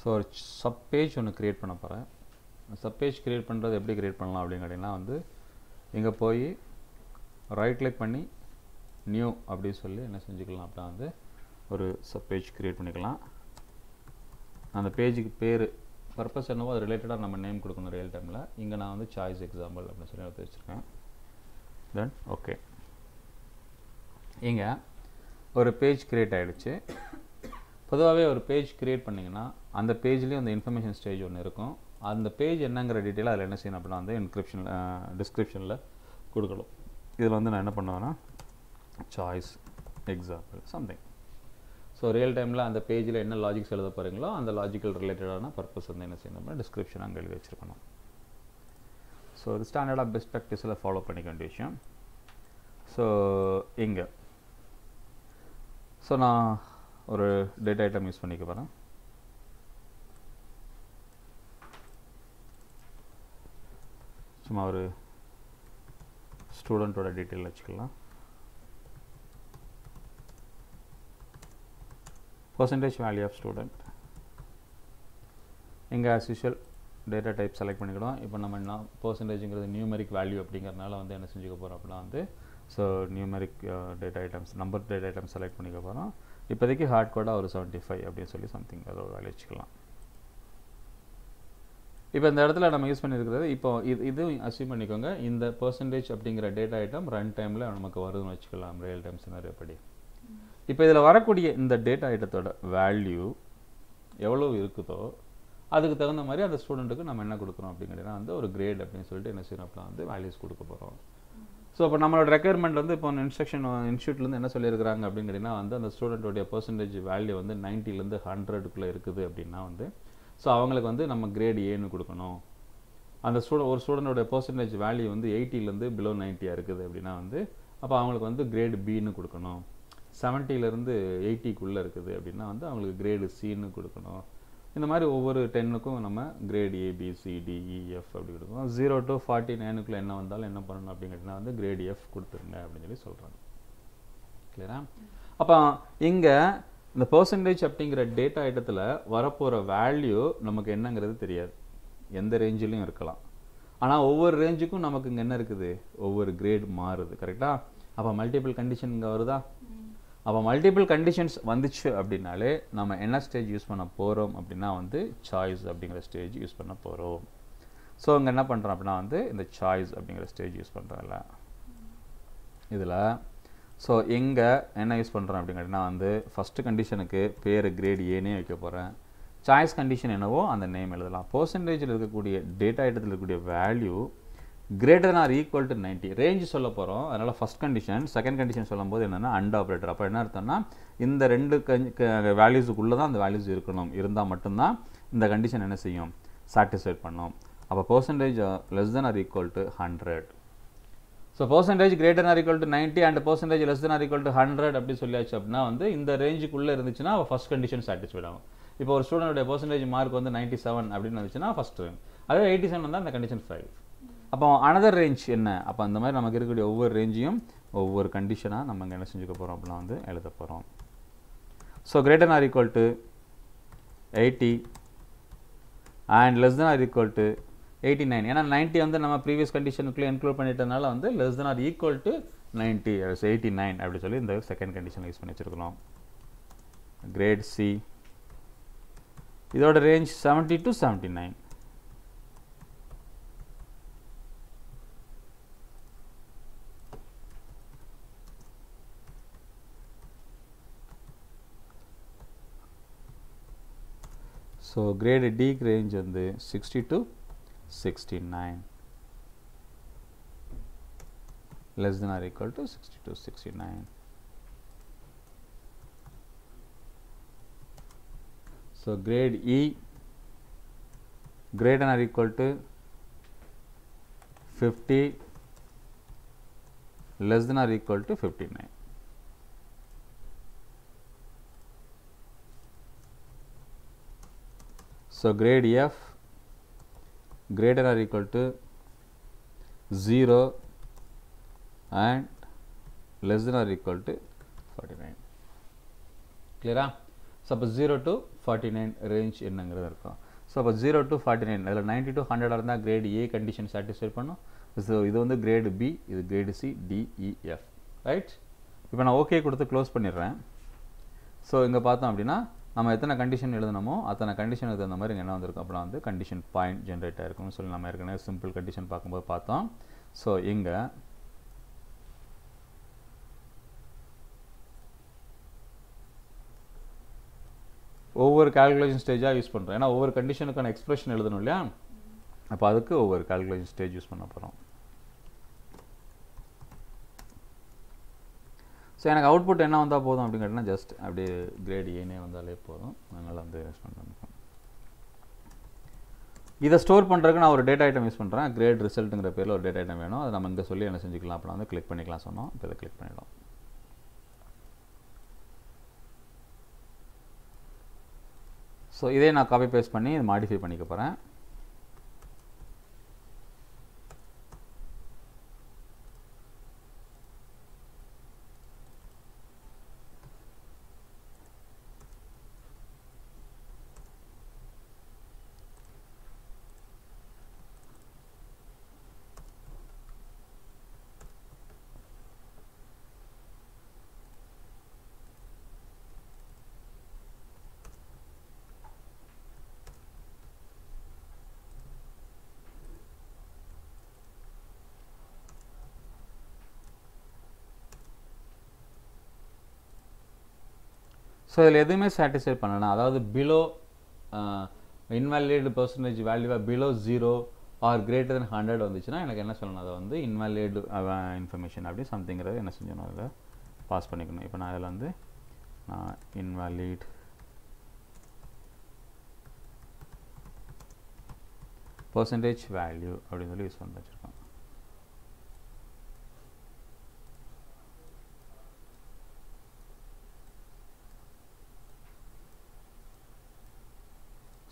So ஒரு sub page ஒன்று create பண்ண போகிறேன் சப் பேஜ் க்ரியேட் பண்ணுறது எப்படி க்ரியேட் பண்ணலாம் அப்படின்னு கேட்டிங்கன்னா வந்து இங்கே போய் ரைட் கிளிக் பண்ணி நியூ அப்படின்னு சொல்லி என்ன செஞ்சுக்கலாம் அப்படின்னா வந்து ஒரு சப் பேஜ் க்ரியேட் பண்ணிக்கலாம். அந்த பேஜுக்கு பேர் பர்பஸ் என்னவோ அது ரிலேட்டடாக நம்ம நேம் கொடுக்கணும் ரியல் டைமில் இங்கே நான் வந்து சாய்ஸ் எக்ஸாம்பிள் அப்படின்னு சொல்லி எடுத்து வச்சுருக்கேன். தென் ஓகே இங்கே ஒரு பேஜ் க்ரியேட் ஆகிடுச்சு பொதுவாகவே ஒரு பேஜ் க்ரியேட் பண்ணிங்கன்னா அந்த பேஜ்லேயும் அந்த இன்ஃபர்மேஷன் ஸ்டேஜ் ஒன்று இருக்கும். அந்த பேஜ் என்னங்கிற டீட்டெயில் அதில் என்ன செய்யணும் அப்படின்னா வந்து இன்ஸ்கிரிப்ஷனில் டிஸ்கிரிப்ஷனில் கொடுக்கணும். இதில் வந்து நான் என்ன பண்ணுவேன்னா choice example something so real டைமில் அந்த பேஜில் என்ன லாஜிக்ஸ் எழுத போகிறீங்களோ அந்த லாஜிக்கல் ரிலேட்டடான பர்பஸ் வந்து என்ன செய்யணும் அப்படின்னா டிஸ்கிரிப்ஷன் அங்கே எழுதி வச்சுருக்கணும். ஸோ இது ஸ்டாண்டர்டாக பெஸ்ட் ப்ராக்டிஸில் ஃபாலோ பண்ணிக்க வேண்டிய விஷயம். ஸோ இங்கே. ஸோ நான் ஒரு டேட்டா ஐட்டம் யூஸ் பண்ணிக்க போகிறேன் சும்மா ஒரு ஸ்டூடெண்ட்டோட டீட்டெயில் வச்சுக்கலாம். பர்சன்டேஜ் வேல்யூ ஆஃப் ஸ்டூடெண்ட் இங்கே as usual data type select பண்ணிக்கிடும் இப்போ நம்ம என்ன பர்சன்டேஜுங்கிறது நியூமெரிக் வேல்யூ அப்படிங்கிறனால வந்து என்ன செஞ்சுக்க போகிறோம் அப்படின்னா வந்து so numeric data items number data items select பண்ணிக்க போகிறோம் இப்போதைக்கு ஹார்ட் கோடாக ஒரு செவன்ட்டி ஃபைவ் அப்படின்னு சொல்லி சம்திங் அதோட வேலை வச்சுக்கலாம் இப்போ இந்த இடத்துல நம்ம யூஸ் பண்ணியிருக்கிறது இப்போ இது இது அசீவ் பண்ணிக்கோங்க. இந்த பர்சன்டேஜ் அப்படிங்கிற டேட்டா ஐட்டம் ரன் டைமில் நமக்கு வருதுன்னு வச்சுக்கலாம் ரியல் டைம் சினாரியோ படி. இப்போ இதில் வரக்கூடிய இந்த டேட்டா ஐட்டத்தோட வேல்யூ எவ்வளோ இருக்குதோ அதுக்கு தகுந்த மாதிரி அந்த ஸ்டூடெண்ட்டுக்கு நம்ம என்ன கொடுக்குறோம் அப்படிங்கிறதுனா வந்து ஒரு கிரேட் அப்படின்னு சொல்லிட்டு என்ன செய்யணும் அப்படின்னா வந்து வேல்யூஸ் கொடுக்க போகிறோம் ஸோ இப்போ நம்மளோட ரெக்குயர்மெண்ட் வந்து இப்போ இன்ஸ்ட்ரக்ஷன் இன்ஸ்டியூட்லேருந்து என்ன சொல்லியிருக்கிறாங்க கேட்டிங்கன்னா வந்து அந்த ஸ்டூடெண்ட்டோடைய பர்சன்டேஜ் வேல்யூ வந்து நைன்ட்டிலேருந்து ஹண்ட்ரடுக்குள்ளே இருக்குது அப்படின்னா வந்து ஸோ அவங்களுக்கு வந்து நம்ம கிரேட் ஏன்னு கொடுக்கணும். அந்த ஸ்டூடெண்ட் ஒரு ஸ்டூடெண்டோட பர்சன்டேஜ் வேல்யூ வந்து எயிட்டிலேருந்து பிலோ நைன்ட்டியாக இருக்குது அப்படின்னா வந்து அப்போ அவங்களுக்கு வந்து கிரேடு பின்னு கொடுக்கணும். செவன்ட்டிலேருந்து எயிட்டிக்குள்ளே இருக்குது அப்படின்னா வந்து அவங்களுக்கு கிரேடு சின்னு கொடுக்கணும். இந்த மாதிரி ஒவ்வொரு டென்னுக்கும் நம்ம கிரேட் ஏபிசிடிஇஎஃப் e, அப்படி கொடுக்கணும் ஜீரோ டு ஃபார்ட்டி நைனுக்குள்ளே என்ன வந்தாலும் என்ன பண்ணணும் அப்படிங்கிறதுனா வந்து கிரேட் எஃப் கொடுத்துருங்க அப்படின்னு சொல்லி சொல்கிறாங்க கிளியரா அப்போ இங்கே இந்த பர்சன்டேஜ் அப்படிங்கிற டேட்டா ஐட்டத்தில் வரப்போகிற வேல்யூ நமக்கு என்னங்கிறது தெரியாது. எந்த ரேஞ்சிலையும் இருக்கலாம். ஆனால் ஒவ்வொரு ரேஞ்சுக்கும் நமக்கு இங்கே என்ன இருக்குது? ஒவ்வொரு கிரேட் மாறுது. கரெக்டாக அப்போ மல்டிபிள் கண்டிஷன் இங்கே வருதா? அப்போ மல்டிபிள் கண்டிஷன்ஸ் வந்துச்சு அப்படின்னாலே நம்ம என்ன ஸ்டேஜ் யூஸ் பண்ண போகிறோம் அப்படின்னா வந்து சாய்ஸ் அப்படிங்கிற ஸ்டேஜ் யூஸ் பண்ண போகிறோம் ஸோ இங்கே என்ன பண்ணுறோம் அப்படின்னா வந்து இந்த சாய்ஸ் அப்படிங்கிற ஸ்டேஜ் யூஸ் பண்ணுறோம்ல இதில் ஸோ எங்கே என்ன யூஸ் பண்ணுறோம் அப்படிங்கன்னா வந்து ஃபஸ்ட்டு கண்டிஷனுக்கு பேர் கிரேட் ஏனே வைக்க போகிறேன் சாய்ஸ் கண்டிஷன் என்னவோ அந்த நேம் எழுதலாம். பர்சன்டேஜில் இருக்கக்கூடிய டேட்டா ஐட்டத்தில் இருக்கக்கூடிய value greater or equal to ninety range சொல்ல போகிறோம் அதனால் ஃபஸ்ட் கண்டிஷன் செகண்ட் கண்டிஷன் சொல்லும்போது என்னென்னா அண்ட் ஆப்ரேட்டர் அப்போ என்ன அர்த்தம்னா இந்த ரெண்டு வேல்யூஸுக்குள்ளே தான் அந்த வேல்யூஸ் இருக்கணும். இருந்தால் மட்டும்தான் இந்த கண்டிஷன் என்ன செய்யும்? சாட்டிஸ்ஃபைட் பண்ணும். அப்போ percentage less than or equal to hundred so percentage greater or equal to ninety and percentage less than or equal to hundred அப்படி சொல்லியாச்சு அப்படின்னா வந்து இந்த ரேஞ்சுக்குள்ளே இருந்துச்சுன்னா ஃபஸ்ட் கண்டிஷன் சாட்டிஸ்ஃபைட் ஆகும். இப்போ ஒரு ஸ்டூடெண்ட்டுடைய பர்சன்டேஜ் மார்க் வந்து நைன்ட்டி செவன் அப்படின்னு இருந்துச்சுன்னா ஃபஸ்ட்டு அதே எயிட்டி செவன் வந்தால் அந்த கண்டிஷன் ஃபைவ் அப்போ அனதர் ரேஞ்ச் என்ன? அப்போ அந்த மாதிரி நமக்கு இருக்கக்கூடிய ஒவ்வொரு ரேஞ்சையும் ஒவ்வொரு கண்டிஷனாக நம்ம இங்கே என்ன செஞ்சுக்க போகிறோம் அப்படின்னா வந்து எழுத போகிறோம் so greater or equal to eighty and less than or equal to eighty nine ஏன்னா நைன்ட்டி வந்து நம்ம ப்ரீவியஸ் கண்டிஷனுக்குள்ளே இன்க்ளூட் பண்ணிட்டனால வந்து less than or equal to ninety eighty nine அப்படின்னு சொல்லி இந்த செகண்ட் கண்டிஷன் யூஸ் பண்ணி வச்சுருக்கணும் கிரேட் சி இதோட range seventy to seventy nine so grade D range வந்து sixty to sixty nine less than or equal to sixty to sixty nine so grade E greater than or equal to 50 less than or equal to 59 So grade f greater or equal to 0 and less than or equal to 49 கிளியரா so அப்போ zero to forty nine range என்னங்கிறது இருக்கும். So அப்போ zero to forty nine அதில் ninety to ஹண்ட்ரடாக இருந்தால் grade A condition satisfy பண்ணும். So இது வந்து கிரேடு பி இது கிரேடு சி டிஇஎஃப் ரைட் இப்போ நான் ஓகே கொடுத்து க்ளோஸ் பண்ணிடுறேன். ஸோ இங்கே பார்த்தோம் அப்படின்னா நம்ம எத்தனை கண்டிஷன் எழுதணுமோ அத்தனை கண்டிஷனுக்கு தகுந்த மாதிரி இங்கே என்ன வந்திருக்கும் அப்படின்னா வந்து கண்டிஷன் பாயிண்ட் ஜென்ரேட் ஆகிருக்கும்னு சொல்லி நம்ம ஏற்கனவே சிம்பிள் கண்டிஷன் பார்க்கும்போது பார்த்தோம். ஸோ இங்கே ஒவ்வொரு கால்குலேஷன் ஸ்டேஜாக யூஸ் பண்ணுறோம் ஏன்னா ஒவ்வொரு கண்டிஷனுக்கான எக்ஸ்பிரஷன் எழுதணும் இல்லையா? அப்போ அதுக்கு ஒவ்வொரு கால்குலேஷன் ஸ்டேஜ் யூஸ் பண்ண போகிறோம் ஸோ எனக்கு அவுட்புட் என்ன வந்தால் போதும் அப்படின்னு கேட்டிங்கன்னா ஜஸ்ட் அப்படியே கிரேட் ஏனே வந்தாலே போதும். அதனால் வந்து யூஸ் பண்ணுறேன் இதை ஸ்டோர் பண்ணுறதுக்கு நான் ஒரு டேட்டா ஐட்டம் யூஸ் பண்ணுறேன் கிரேட் ரிசல்ட்டுங்கிற பேரில் ஒரு டேட்டா ஐட்டம் வேணும். அதை நம்ம இங்கே சொல்லி என்ன செஞ்சுக்கலாம் அப்படின்னா வந்து கிளிக் பண்ணிக்கலாம் சொன்னோம். இப்போ இதை கிளிக் பண்ணிடலாம் ஸோ இதே நான் காப்பி பேஸ்ட் பண்ணி மாடிஃபை பண்ணிக்க போகிறேன் ஸோ இதில் எதுவுமே சாட்டிஸ்ஃபை பண்ணலாம் அதாவது பிலோ இன்வாலிட் பர்சன்டேஜ் வேல்யூவாக below zero or greater than hundred வந்துச்சுன்னா எனக்கு என்ன சொல்லணும்? அதை வந்து இன்வாலிட் இன்ஃபர்மேஷன் அப்படி சம்திங்கிறத என்ன செஞ்சணும்? அதில் பாஸ் பண்ணிக்கணும். இப்போ நான் அதில் வந்து நான் இன்வாலிட் பர்சன்டேஜ் வேல்யூ அப்படின்னு சொல்லி யூஸ் பண்ணி வச்சுருக்கோம்.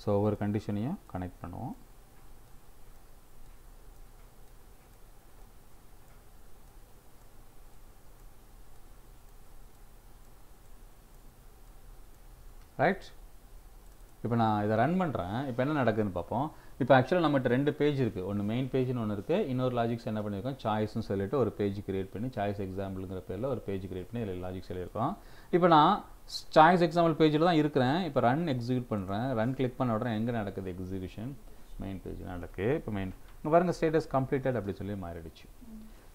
ஸோ ஒவ்வொரு கண்டிஷனையும் கனெக்ட் பண்ணுவோம். ரைட் இப்போ நான் இதை ரன் பண்ணுறேன் இப்போ என்ன நடக்குதுன்னு பார்ப்போம். இப்போ ஆக்சுவலாக நம்மகிட்ட ரெண்டு பேஜ் இருக்குது ஒன்று மெயின் பேஜ்னு ஒன்று இருக்குது இன்னொரு லாஜிக்ஸ் என்ன பண்ணியிருக்கோம்? சாய்ஸ்னு சொல்லிட்டு ஒரு பேஜ் கிரியேட் பண்ணி சாய்ஸ் எக்ஸாம்பிளுங்கிற பேரில் ஒரு பேஜ் கிரியேட் பண்ணி இதில் லாஜிக் சொல்லியிருக்கோம். இப்போ நான் சாய்ஸ் எக்ஸாம்பிள் பேஜில் தான் இருக்கிறேன். இப்போ ரன் எக்ஸிக்யூட் பண்ணுறேன் ரன் கிளிக் பண்ண உடனே எங்கே நடக்குது எக்ஸிக்யூஷன் மெயின் பேஜ் நடக்குது இப்போ மெயின் இங்கே பாருங்கள் ஸ்டேட்டஸ் கம்ப்ளீட்டட் அப்படி சொல்லி மாறிடுச்சு.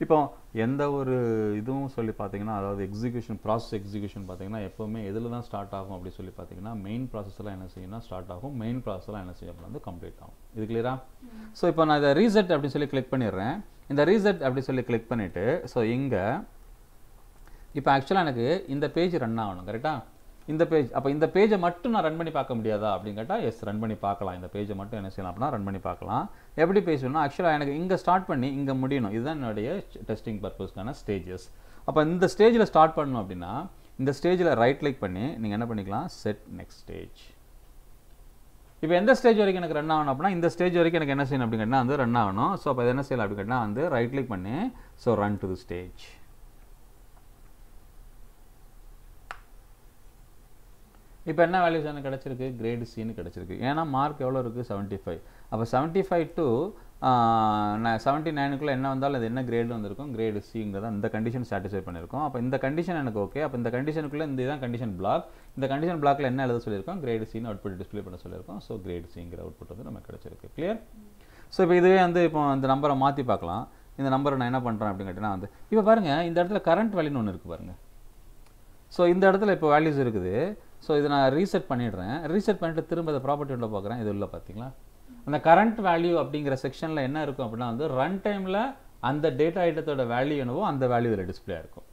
இப்போ எந்த ஒரு இதுவும் சொல்லி பார்த்தீங்கன்னா அதாவது எக்ஸிக்யூஷன் ப்ராசஸ் எக்ஸிக்யூஷன் பார்த்தீங்கன்னா எப்போவுமே எதில் தான் ஸ்டார்ட் ஆகும் அப்படி சொல்லி பார்த்தீங்கன்னா மெயின் ப்ராசஸ்லாம் என்ன செய்யணும்னா ஸ்டார்ட் ஆகும். மெயின் ப்ராசஸ்லாம் என்ன செய்யும்? வந்து கம்ப்ளீட் ஆகும். இது கிளியரா ஸோ இப்போ நான் இதை ரீசெட் அப்படின்னு சொல்லி கிளிக் பண்ணிடுறேன். இந்த ரீசெட் அப்படி சொல்லி கிளிக் பண்ணிவிட்டு ஸோ இங்கே இப்போ ஆக்சுவலாக எனக்கு இந்த பேஜ் ரன் ஆகணும் கரெக்டாக இந்த பேஜ் அப்போ இந்த பேஜை மட்டும் நான் ரன் பண்ணி பார்க்க முடியாதா அப்படின்னு கேட்டால் எஸ் ரன் பண்ணி பார்க்கலாம். இந்த பேஜை மட்டும் என்ன செய்யலாம் அப்படின்னா ரன் பண்ணி பார்க்கலாம். எப்படி பேசணும்னா ஆக்சுவலாக எனக்கு இங்கே ஸ்டார்ட் பண்ணி இங்கே முடியணும். இதுதான் என்னுடைய டெஸ்டிங் பர்பஸ்க்கான ஸ்டேஜஸ் அப்போ இந்த ஸ்டேஜில் ஸ்டார்ட் பண்ணணும் அப்படின்னா இந்த ஸ்டேஜில் ரைட் கிளிக் பண்ணி நீங்கள் என்ன பண்ணிக்கலாம்? செட் நெக்ஸ்ட் ஸ்டேஜ் இப்போ எந்த ஸ்டேஜ் வரைக்கும் எனக்கு ரன் ஆகணும் அப்படின்னா இந்த ஸ்டேஜ் வரைக்கும் எனக்கு என்ன செய்யணும் அப்படின்னு கேட்டால் வந்து ரன் ஆகணும். ஸோ அப்போ என்ன செய்யலாம் அப்படின்னு கேட்டால் வந்து ரைட் கிளிக் பண்ணி so run to the stage இப்போ என்ன வேல்யூஸ் எனக்கு கிடச்சிருக்கு? கிரேடு சின்னு கிடச்சிருக்கு. ஏன்னா மார்க் எவ்வளோ இருக்குது செவன்ட்டி ஃபைவ் அப்போ செவன்ட்டி ஃபைவ் டு செவன்ட்டி நைனுக்குள்ளே என்ன வந்தாலும் அது என்ன கிரேடு வந்திருக்கும்? கிரேடு சிங்கிறத இந்த கண்டிஷன் சாட்டிஸ்ஃபை பண்ணியிருக்கோம். அப்போ இந்த கண்டிஷன் எனக்கு ஓகே அப்போ இந்த கண்டிஷனுக்குள்ளே இந்த இதான் கண்டிஷன் பிளாக் இந்த கண்டிஷன் பிளாக்ல என்ன எழுத சொல்லியிருக்கோம்? கிரேடு சின்னு அவுட்புட் டிஸ்பிளே பண்ண சொல்லியிருக்கோம். ஸோ கிரேடு சிங்கிற அவுட்புட் வந்து நமக்கு கிடச்சிருக்கு. கிளியர் ஸோ இப்போ இதுவே வந்து இப்போ இந்த நம்பரை மாற்றி பார்க்கலாம். இந்த நம்பரை நான் என்ன பண்ணுறேன் அப்படின்னு கேட்டிங்கன்னா வந்து இப்போ பாருங்கள் இந்த இடத்துல கரண்ட் வேல்யூன்னு ஒன்று இருக்குது பாருங்கள் ஸோ இந்த இடத்துல இப்போ வேல்யூஸ் இருக்குது. ஸோ இதை நான் ரீசெட் பண்ணிடுறேன். ரீசெட் பண்ணிட்டு திரும்ப இந்த ப்ராப்பர்ட்டி உள்ள பார்க்குறேன். இது உள்ள பார்த்தீங்களா? அந்த கரண்ட் வேல்யூ அப்படிங்கிற செக்ஷனில் என்ன இருக்கும் அப்படின்னா வந்து ரன் டைமில் அந்த டேட்டா ஐட்டத்தோட வேல்யூ என்னவோ அந்த வேல்யூ இதில் டிஸ்பிளே இருக்கும்.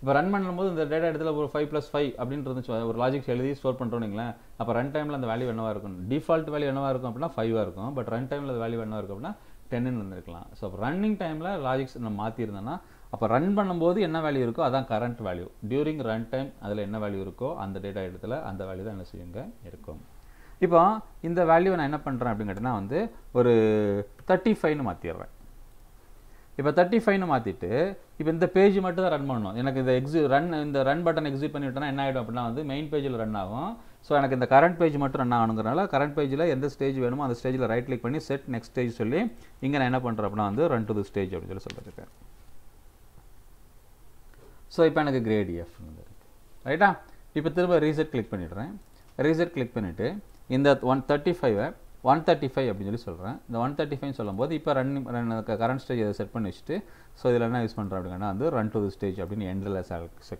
இப்போ ரன் பண்ணும்போது இந்த டேட்டா இடத்துல ஒரு ஃபைவ் ப்ளஸ் ஃபைவ் அப்படின்னு இருந்துச்சு. ஒரு லாஜிக்ஸ் எழுதி ஸ்டோர் பண்ணுறோன்னீங்களேன் அப்போ ரன் டைமில் அந்த வேல்யூ என்னவாக இருக்கும்? டிஃபால்ட் வேல்யூ என்னவாக இருக்கும் அப்படின்னா ஃபைவாக இருக்கும். பட் ரன் டைமில் அந்த வேல்யூ என்னவா இருக்கும் அப்படின்னா டென்னு வந்திருக்கலாம் ஸோ அப்போ ரன்னிங் டைமில் லாஜிக்ஸ் நம்ம மாற்றிருந்தோன்னா அப்போ ரன் பண்ணும்போது என்ன வேல்யூ இருக்கோ அதான் current value during run time அதில் என்ன வேல்யூ இருக்கோ அந்த டேட்டா இடத்துல அந்த வேல்யூ தான் என்ன செய்யுங்க? இருக்கும். இப்போ இந்த வேல்யூவை நான் என்ன பண்ணுறேன் அப்படின்னு கேட்டிங்கன்னா வந்து ஒரு தேர்ட்டி ஃபைவ்னு மாற்றிடுறேன் இப்போ தேர்ட்டி ஃபைவ்னு மாற்றிட்டு இப்போ இந்த பேஜ் மட்டும் தான் ரன் பண்ணணும். எனக்கு இந்த எக்ஸி ரன் இந்த ரன் பட்டன் எக்ஸிட் பண்ணிவிட்டோன்னா என்ன ஆகிடும் அப்படின்னா வந்து மெயின் பேஜில் ரன் ஆகும். ஸோ எனக்கு இந்த கரண்ட் பேஜ் மட்டும் ரன் ஆகணுங்கிறனால கரண்ட் பேஜில் எந்த ஸ்டேஜ் வேணுமோ அந்த ஸ்டேஜில் ரைட் கிளிக் பண்ணி செட் நெக்ஸ்ட் ஸ்டேஜ் சொல்லி இங்கே நான் என்ன பண்ணுறேன் அப்படின்னா வந்து ரன் டு தி ஸ்டேஜ் அப்படின்னு சொல்லி சொல்லியிருக்கேன் ஸோ இப்போ எனக்கு கிரேட் எஃப் ரைட்டா இப்போ திரும்ப ரீசெட் கிளிக் பண்ணிடுறேன். ரீசெட் கிளிக் பண்ணிவிட்டு இந்த ஒன் தேர்ட்டி ஃபைவை ஒன் தேர்ட்டி ஃபைவ் அப்படின்னு சொல்லி சொல்கிறேன் இந்த ஒன் தேர்ட்டி ஃபைவ் சொல்லும்போது இப்போ ரன் ரன் கரண்ட் ஸ்டேஜ் இதை செட் பண்ணி வச்சுட்டு ஸோ இதில் என்ன யூஸ் பண்ணுறேன் அப்படின்னா வந்து ரன் டு தி ஸ்டேஜ் அப்படின்னு எண்டில்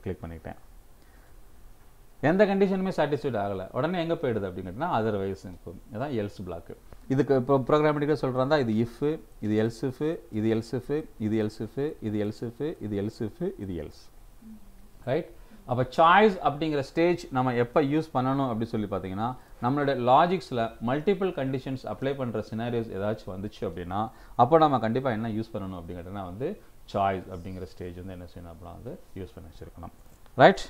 கிளிக் பண்ணிட்டேன். எந்த கண்டிஷனுமே சாட்டிஸ்ஃபைட் ஆகலை. உடனே எங்கே போயிடுது அப்படின்னு அதர்வைஸ் இப்போ இதான் எல்ஸ் பிளாக்கு இதுக்கு இப்போ ப்ரோக்ராமேட்டிக்காக சொல்கிறாங்க இது இஃப் இது எல்ஸ் இது எல்ஸ் இது எல்ஸ் இது எல்ஸ் இது எல்ஸ் இது எல்ஸ் ரைட் அப்போ சாய்ஸ் அப்படிங்கிற ஸ்டேஜ் நம்ம எப்போ யூஸ் பண்ணணும் அப்படின்னு சொல்லி பார்த்தீங்கன்னா நம்மளோட லாஜிக்ஸில் மல்டிபிள் கண்டிஷன்ஸ் அப்ளை பண்ணுற சினாரியோஸ் ஏதாச்சும் வந்துச்சு அப்படின்னா அப்போ நம்ம கண்டிப்பாக என்ன யூஸ் பண்ணணும் அப்படிங்கிறதுனா வந்து சாய்ஸ் அப்படிங்கிற ஸ்டேஜ் வந்து என்ன செய்யணும் அப்படின்னா வந்து யூஸ் பண்ணி வச்சுருக்கணும். ரைட்